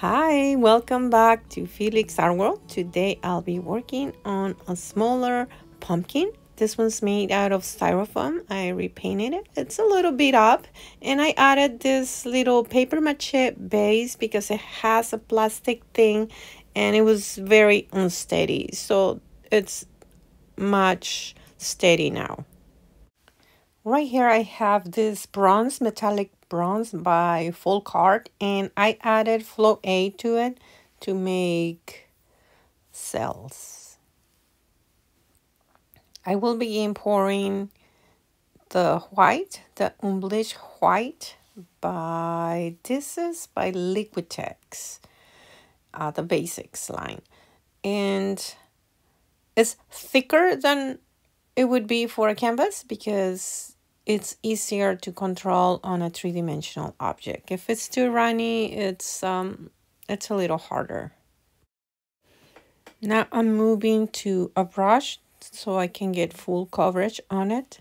Hi, welcome back to Felix Art World. Today I'll be working on a smaller pumpkin. This one's made out of styrofoam. I repainted it. It's a little bit up and I added this little paper mache base because it has a plastic thing and it was very unsteady. So it's much steady now. Right here I have this bronze metallic bronze by Folk Art and I added Flow Aid to it to make cells. I will begin pouring the white, the unbleached white by, this is by Liquitex, uh, the basics line. And it's thicker than it would be for a canvas because it's easier to control on a three-dimensional object. If it's too runny, it's, um, it's a little harder. Now I'm moving to a brush so I can get full coverage on it.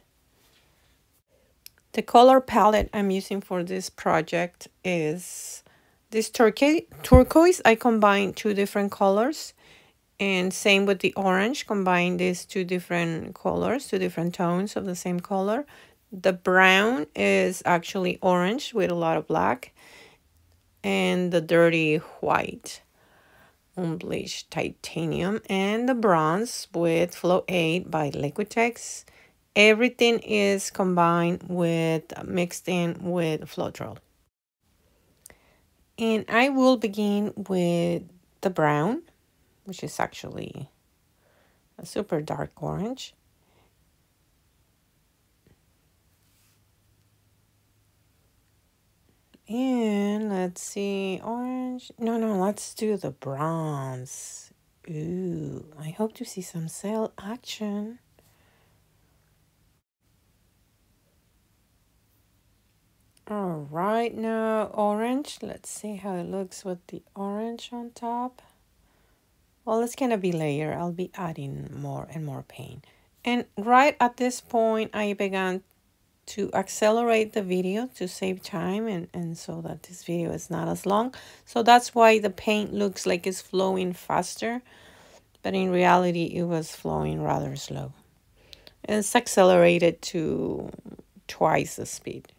The color palette I'm using for this project is this turquoise. I combined two different colors and same with the orange. Combine these two different colors, two different tones of the same color the brown is actually orange with a lot of black. And the dirty white unbleached titanium. And the bronze with Flow Aid by Liquitex. Everything is combined with, mixed in with Floetrol. And I will begin with the brown, which is actually a super dark orange. And let's see, orange. No, no, let's do the bronze. Ooh, I hope to see some cell action. All right, now orange. Let's see how it looks with the orange on top. Well, it's gonna be layer. I'll be adding more and more paint. And right at this point, I began to accelerate the video to save time and, and so that this video is not as long. So that's why the paint looks like it's flowing faster, but in reality it was flowing rather slow. And it's accelerated to twice the speed.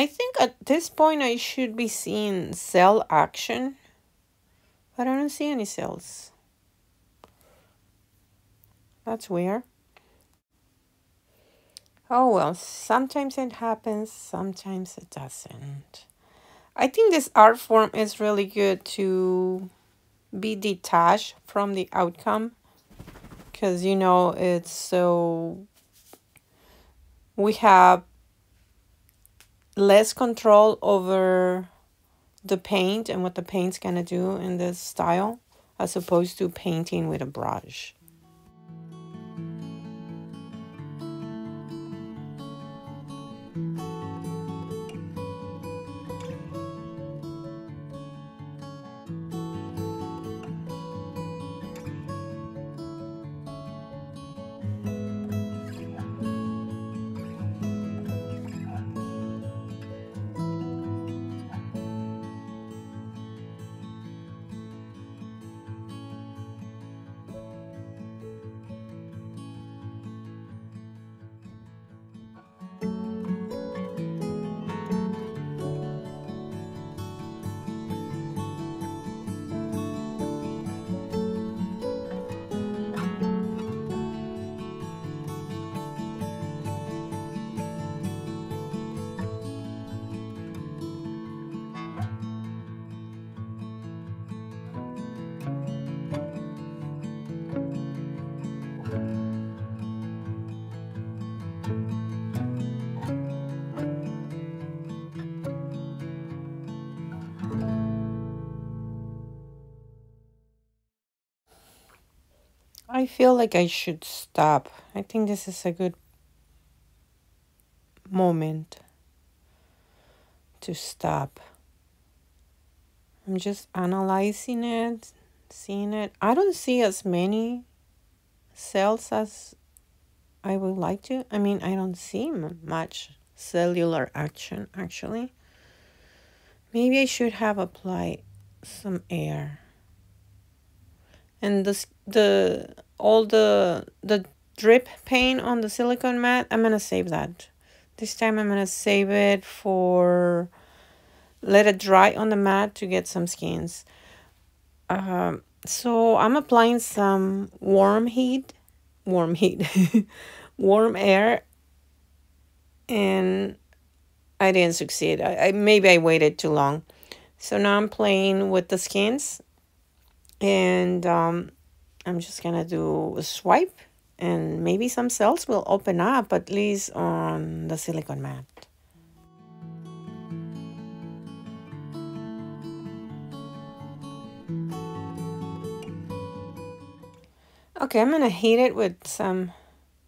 I think at this point I should be seeing cell action, but I don't see any cells. That's weird. Oh well, sometimes it happens, sometimes it doesn't. I think this art form is really good to be detached from the outcome because you know it's so we have less control over the paint and what the paint's gonna do in this style as opposed to painting with a brush. I feel like I should stop. I think this is a good moment to stop. I'm just analyzing it, seeing it. I don't see as many cells as I would like to. I mean, I don't see much cellular action actually. Maybe I should have applied some air. And the the all the the drip paint on the silicone mat, I'm gonna save that. This time I'm gonna save it for let it dry on the mat to get some skins. Um, so I'm applying some warm heat, warm heat, warm air, and I didn't succeed. I, I maybe I waited too long. So now I'm playing with the skins, and um, I'm just gonna do a swipe, and maybe some cells will open up at least on the silicone mat. Okay, I'm gonna heat it with some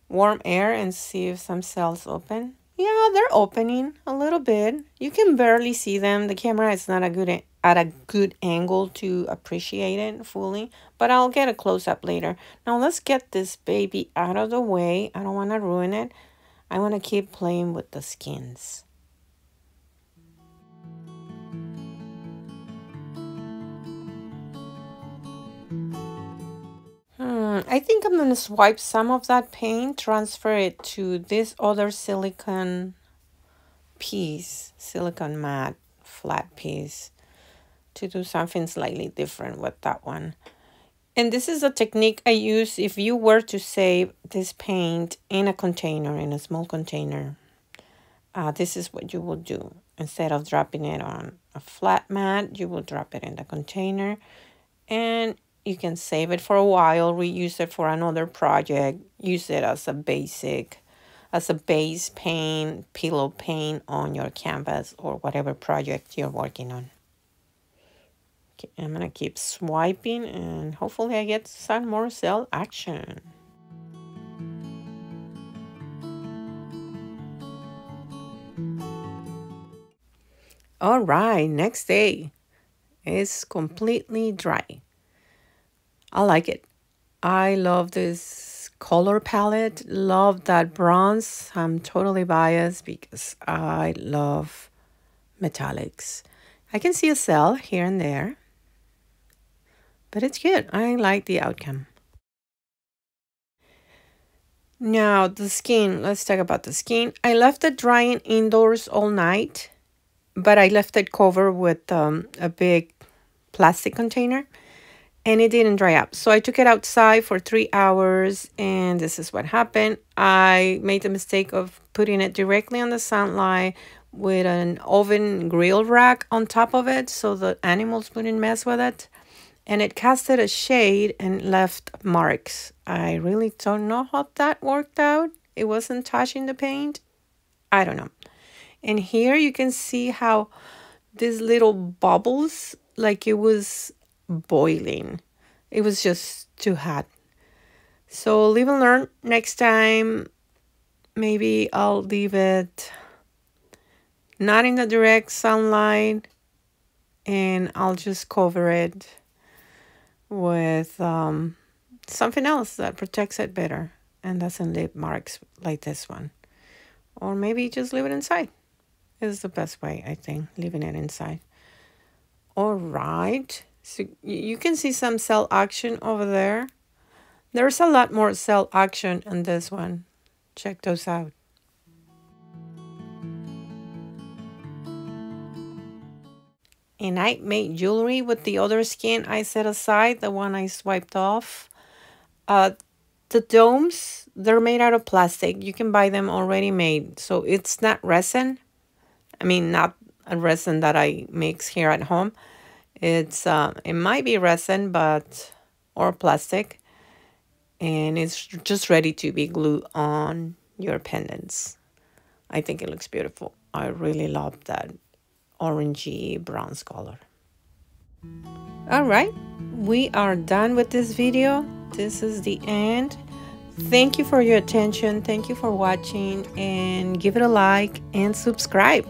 warm air and see if some cells open. Yeah, they're opening a little bit. You can barely see them. The camera is not a good at a good angle to appreciate it fully, but I'll get a close-up later. Now let's get this baby out of the way. I don't want to ruin it. I want to keep playing with the skins. Hmm, I think I'm going to swipe some of that paint, transfer it to this other silicone piece, silicone mat flat piece to do something slightly different with that one. And this is a technique I use if you were to save this paint in a container, in a small container. Uh, this is what you will do. Instead of dropping it on a flat mat, you will drop it in the container. And you can save it for a while, reuse it for another project, use it as a basic, as a base paint, pillow paint on your canvas or whatever project you're working on. Okay, I'm gonna keep swiping and hopefully I get some more cell action. All right, next day It's completely dry. I like it. I love this color palette. Love that bronze. I'm totally biased because I love metallics. I can see a cell here and there. But it's good. I like the outcome. Now, the skin. Let's talk about the skin. I left it drying indoors all night. But I left it covered with um, a big plastic container and it didn't dry up. So I took it outside for three hours and this is what happened. I made the mistake of putting it directly on the sunlight with an oven grill rack on top of it so the animals wouldn't mess with it. And it casted a shade and left marks. I really don't know how that worked out. It wasn't touching the paint. I don't know. And here you can see how these little bubbles, like it was boiling. It was just too hot. So live and learn. Next time, maybe I'll leave it not in the direct sunlight and I'll just cover it with um, something else that protects it better and doesn't leave marks like this one. Or maybe just leave it inside is the best way, I think, leaving it inside. All right. So you can see some cell action over there. There's a lot more cell action in this one. Check those out. And I made jewelry with the other skin I set aside, the one I swiped off. Uh, the domes, they're made out of plastic. You can buy them already made. So it's not resin. I mean, not a resin that I mix here at home. It's uh, it might be resin, but or plastic, and it's just ready to be glued on your pendants. I think it looks beautiful. I really love that orangey bronze color. All right, we are done with this video. This is the end. Thank you for your attention. Thank you for watching and give it a like and subscribe.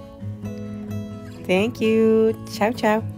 Thank you. Ciao, ciao.